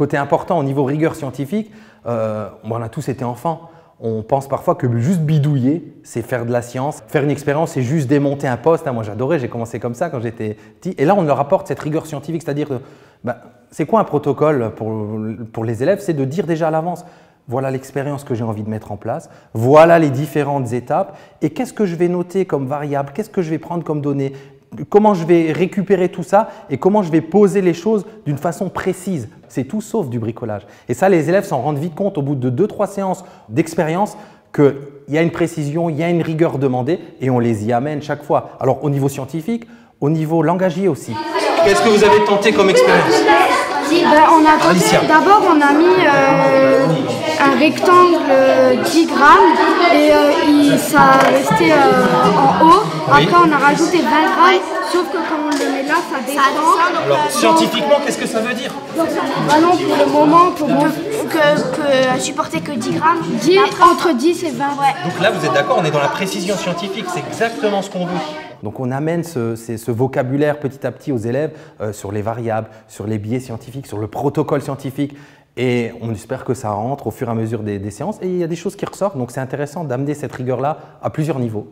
Côté important au niveau rigueur scientifique, euh, on a tous été enfants. On pense parfois que juste bidouiller, c'est faire de la science. Faire une expérience, c'est juste démonter un poste. Hein, moi, j'adorais, j'ai commencé comme ça quand j'étais petit. Et là, on leur apporte cette rigueur scientifique, c'est-à-dire, ben, c'est quoi un protocole pour, pour les élèves? C'est de dire déjà à l'avance, voilà l'expérience que j'ai envie de mettre en place, voilà les différentes étapes, et qu'est-ce que je vais noter comme variable, qu'est-ce que je vais prendre comme données, comment je vais récupérer tout ça et comment je vais poser les choses d'une façon précise. C'est tout sauf du bricolage. Et ça, les élèves s'en rendent vite compte au bout de 2-3 séances d'expérience qu'il y a une précision, il y a une rigueur demandée et on les y amène chaque fois. Alors au niveau scientifique, au niveau langagier aussi. Qu'est-ce que vous avez tenté comme expérience ben, D'abord, on a mis euh, un rectangle 10 grammes et euh, ça restait euh, haut. Après, on a rajouté 20 grammes, sauf que quand on le met là, ça descend. Alors, scientifiquement, qu'est-ce que ça veut dire bah non, pour le moment, pour que, que supporter que 10 grammes. entre 10 et 20. Donc là, vous êtes d'accord, on est dans la précision scientifique, c'est exactement ce qu'on veut. Donc on amène ce, vocabulaire petit à petit aux élèves euh, sur les variables, sur les biais scientifiques, sur le protocole scientifique. Et on espère que ça rentre au fur et à mesure des séances. Et il y a des choses qui ressortent, donc c'est intéressant d'amener cette rigueur-là à plusieurs niveaux.